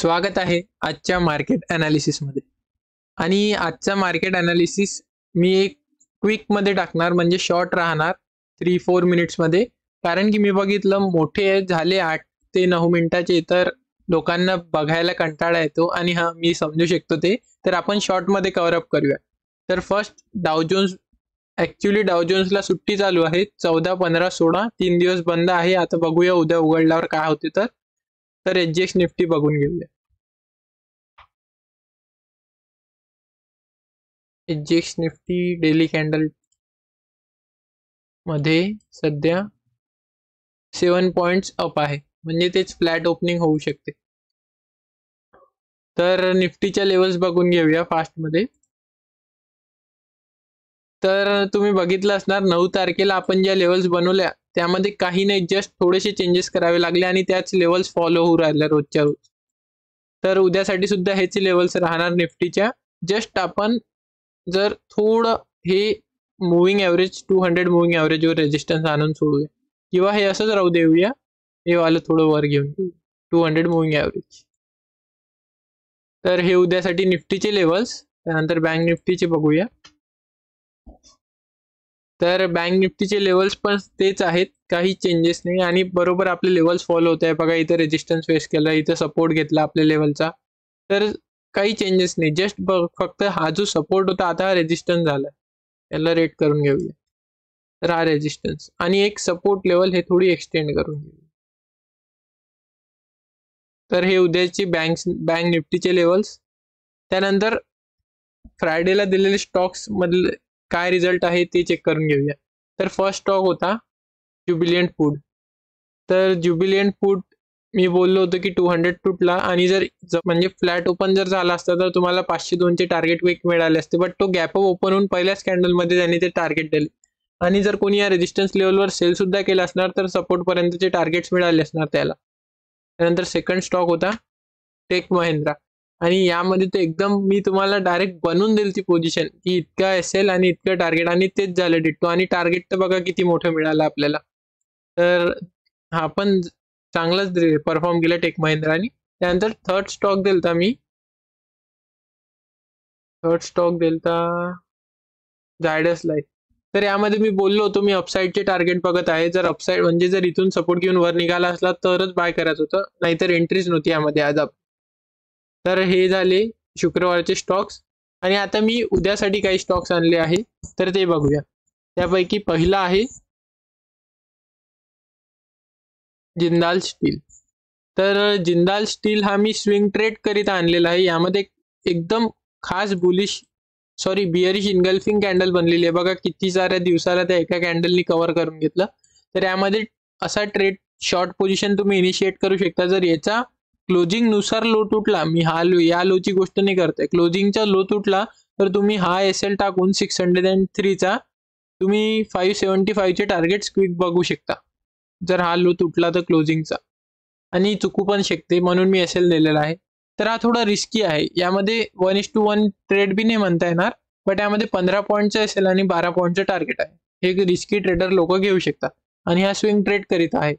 स्वागत आहे आजच्या मार्केट अनालिसिसमध्ये आणि आजचा मार्केट अनालिसिस मी एक क्विकमध्ये टाकणार म्हणजे शॉर्ट राहणार थ्री फोर मिनिट्समध्ये कारण की मी बघितलं मोठे झाले आठ ते नऊ मिनिटाचे तर लोकांना बघायला कंटाळा येतो. आणि हा मी समजू शकतो ते. तर आपण शॉर्टमध्ये कव्हरअप करूया. तर फर्स्ट डावजोन्स ॲक्च्युली डावजोन्सला सुट्टी चालू आहे. चौदा पंधरा सोळा तीन दिवस बंद आहे. आता बघूया उद्या उघडल्यावर काय होते तर. तर एच जी एक्स निफ्टी बघून घेऊया. H G X Nifty daily कॅन्डलमध्ये सध्या सेवन पॉइंट्स अप आहे. म्हणजे तेच फ्लॅट ओपनिंग होऊ शकते. तर निफ्टीच्या लेवल्स बघून घेऊया फास्टमध्ये तर तुम्ही बघितलं असणार नऊ तारखेला आपण ज्या लेवल्स बनवल्या त्यामध्ये काही नाही जस्ट थोडेसे चेंजेस करावे लागले आणि त्याच लेवल्स फॉलो होऊ राहिल्या रोजच्या रोज. तर उद्यासाठी सुद्धा हेच लेवल्स राहणार निफ्टीच्या. जस्ट आपण जर थोडं हे moving average two hundred moving ॲव्हरेजवर resistance आणून सोडूया. किंवा हे असंच राहू देऊया हे वालं थोडं वर घेऊन. टू हंड्रेड मुव्हिंग ॲव्हरेज तर हे उद्यासाठी निफ्टीचे लेवल्स त्यानंतर बँक निफ्टीचे बघूया. तर बँक निफ्टीचे लेवल्स पण तेच आहेत. काही चेंजेस नाही आणि बरोबर आपले लेवल्स फॉलो होत आहे. बघा इथं रेजिस्टन्स फेस केला इथं सपोर्ट घेतला आपल्या लेवलचा तर काही चेंजेस नाही. जस्ट फक्त हा जो सपोर्ट होता आता हा रेजिस्टन्स झाला याला रेट करून घेऊया. तर हा रेजिस्टन्स आणि एक सपोर्ट लेवल हे थोडी एक्सटेंड करून घेऊया. तर हे उद्याची बँक बँक निफ्टीचे लेवल्स त्यानंतर फ्रायडेला दिलेले स्टॉक्स मधले काय रिझल्ट आहे ते चेक करून घेऊया. तर फर्स्ट स्टॉक होता ज्युबिलियंट फूड तर ज्युबिलियंट फूड मी बोललो होतो की टू हंड्रेड तुटला आणि जर म्हणजे फ्लॅट ओपन जर झाला असता तर तुम्हाला पाचशे दोनचे टार्गेट वेक मिळाले असते. बट तो गॅप ओपन होऊन पहिल्याच कॅन्डलमध्ये त्यांनी ते टार्गेट दिले. आणि जर कोणी या रेजिस्टन्स लेवलवर सेल सुद्धा केला असणार तर सपोर्टपर्यंतचे टार्गेट्स मिळाले असणार त्याला. त्यानंतर सेकंड स्टॉक होता टेक महिंद्रा. आणि यामध्ये तर एकदम मी तुम्हाला डायरेक्ट बनवून देईल ती पोझिशन की इतकं असेल आणि इतकं टार्गेट आणि तेच झालं डिट्टो आणि टार्गेट तर बघा किती मोठं मिळालं आपल्याला. तर हा पण चांगलाच परफॉर्म केला टेक महिंद्राने त्यानंतर थर्ड स्टॉक दिलता मी. थर्ड स्टॉक दिलता जायडस लाईफ तर यामध्ये मी बोललो होतो मी अपसाईडचे टार्गेट बघत आहे. जर अपसाईड म्हणजे जर इथून सपोर्ट घेऊन वर निघाला असला तरच बाय करायचं होतं. नाहीतर एंट्रीच नव्हती यामध्ये आज तर हे झाले शुक्रवारचे स्टॉक्स आणि आता मी उद्यासाठी काही स्टॉक्स आणले आहे तर ते बघूया. त्यापैकी पहिला आहे जिंदाल स्टील. तर जिंदाल स्टील हा मी स्विंग ट्रेड करीत आणलेला आहे. यामध्ये एकदम खास bullish sorry bearish engulfing candle बनलेली आहे. बघा किती साऱ्या दिवसाला त्या एका कॅन्डलनी कव्हर करून घेतलं. तर यामध्ये असा ट्रेड शॉर्ट पोझिशन तुम्ही इनिशिएट करू शकता. जर याचा क्लोजिंगनुसार लो तुटला मी हा लो या लोची गोष्ट नाही करते. क्लोजिंगचा लो तुटला तर तुम्ही हा एस एल टाकून सिक्स हंड्रेड अँड थ्रीचा तुम्ही फाईव्ह सेवन्टी फाईव्हचे टार्गेट्स क्विक बघू शकता. जर हा लो तुटला तर क्लोजिंगचा आणि चुकू पण शकते म्हणून मी एस एल दिलेला आहे. तर हा थोडा रिस्की आहे. यामध्ये one is to one trade बी नाही म्हणता येणार बट यामध्ये पंधरा पॉईंटचं एस एल आणि बारा पॉईंटचं टार्गेट आहे. हे रिस्की ट्रेडर लोक घेऊ शकतात. आणि हा स्विंग ट्रेड करीत आहे.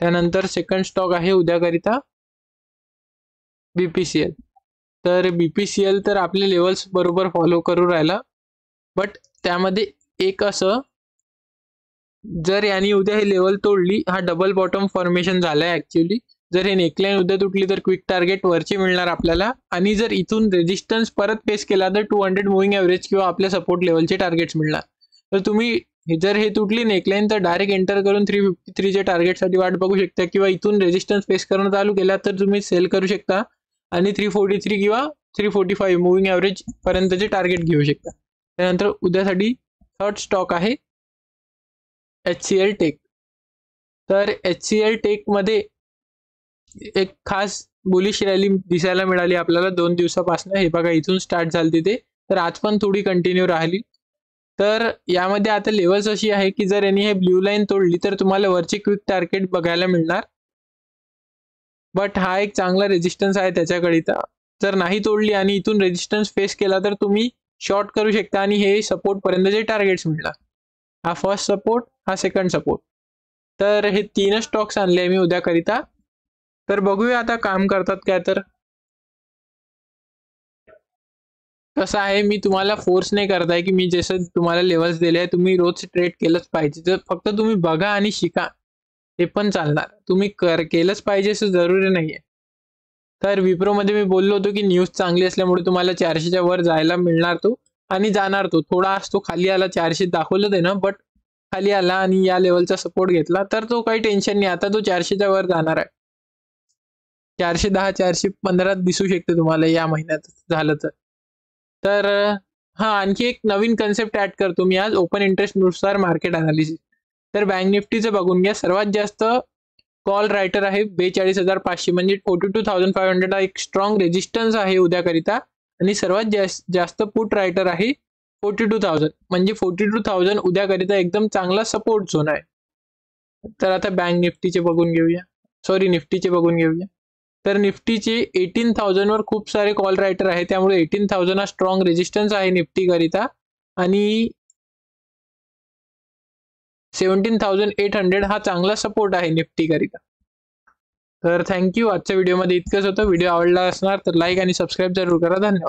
त्यानंतर सेकंड स्टॉक आहे उद्याकरिता बीपीसीएल तर बीपीसीएल तर आपले लेवल्स बरोबर फॉलो करू राहिला. बट त्यामध्ये एक असं जर यांनी उद्या हे लेवल तोडली हा डबल बॉटम फॉर्मेशन झालाय ऍक्च्युली जर हे नेकलाईन उद्या तुटली तर क्विक टार्गेट वरची मिळणार आपल्याला. आणि जर इथून रेजिस्टन्स परत फेस केला तर टू हंड्रेड मुव्हिंग ॲव्हरेज किंवा आपल्या सपोर्ट लेवलचे टार्गेट्स मिळणार. तर तुम्ही जर हे तुटली नेकलाईन तर डायरेक्ट एंटर करून थ्री फिफ्टी थ्रीच्या टार्गेटसाठी वाट बघू शकता. किंवा इथून रेजिस्टन्स फेस करणं चालू केला तर तुम्ही सेल करू शकता. आणि थ्री फोर्टी थ्री किंवा three forty five moving average पर्यंतचे टार्गेट घेऊ शकता. त्यानंतर उद्यासाठी थर्ड स्टॉक आहे एच सी एल टेक तर एच सी एल टेकमध्ये एक खास बुलिश रॅली दिसायला मिळाली आपल्याला दोन दिवसापासून. हे बघा इथून स्टार्ट झाली तिथे तर आज पण थोडी कंटिन्यू राहिली. तर यामध्ये आता लेवल्स अशी आहे की जर यांनी हे ब्ल्यू लाईन तोडली तर तुम्हाला वरची क्विक टार्गेट बघायला मिळणार. बट हा एक चांगला रेजिस्टन्स आहे त्याच्याकरिता जर नाही तोडली आणि इथून रेजिस्टन्स फेस केला तर तुम्ही शॉर्ट करू शकता आणि हे सपोर्टपर्यंतचे टार्गेट्स मिळणार. हा फर्स्ट सपोर्ट हा सेकंड सपोर्ट तर हे तीनच स्टॉक्स आणले मी उद्याकरिता. तर बघूया आता काम करतात काय तर. कसं आहे मी तुम्हाला फोर्स नाही करत आहे की मी जसं तुम्हाला लेवल्स दिले आहे तुम्ही रोज ट्रेड केलंच पाहिजे. तर फक्त तुम्ही बघा आणि शिका हे पण चालणार. तुम्ही कर केलंच पाहिजे असं जरुरी नाही आहे तर विप्रोमध्ये मी बोललो होतो की न्यूज चांगली असल्यामुळे तुम्हाला चारशेच्या वर जायला मिळणार तो आणि जाणार तो. थोडा आज तो खाली आला चारशे दाखवलं ते ना बट खाली आला आणि या लेवलचा सपोर्ट घेतला तर तो काही टेन्शन नाही. आता तो चारशेच्या वर जाणार आहे. चारशे दहा चारशे पंधरा दिसू शकते तुम्हाला या महिन्यात झालं तर. तर हा आणखी एक नवीन कन्सेप्ट ऍड करतो मी आज ओपन इंटरेस्टनुसार मार्केट अनालिसिस तर बँक निफ्टीचं बघून घ्या सर्वात जास्त कॉल रायटर आहे बेचाळीस हजार पाचशे म्हणजे forty two thousand five hundred हा एक स्ट्रॉंग रेजिस्टन्स आहे उद्याकरिता. आणि सर्वात जास्त जास्त पुट रायटर आहे फोर्टी टू थाउजंड म्हणजे फोर्टी टू थाउजंड उद्याकरिता एकदम चांगला सपोर्ट झोन आहे. तर आता बँक निफ्टीचे बघून घेऊया. सॉरी निफ्टीचे बघून घेऊया. तर निफ्टीचे एटीन थाउजंडवर खूप सारे कॉल रायटर आहे त्यामुळे एटीन थाउजंड हा स्ट्रॉंग रेजिस्टन्स आहे निफ्टीकरिता. आणि सेवन्टीन थाउजंड एट हंड्रेड हा चांगला सपोर्ट आहे निफ्टीकरिता. तर थँक्यू आजच्या व्हिडिओमध्ये इतकंच होतं. व्हिडिओ आवडला असणार तर लाईक आणि सबस्क्राईब जरूर करा. धन्यवाद.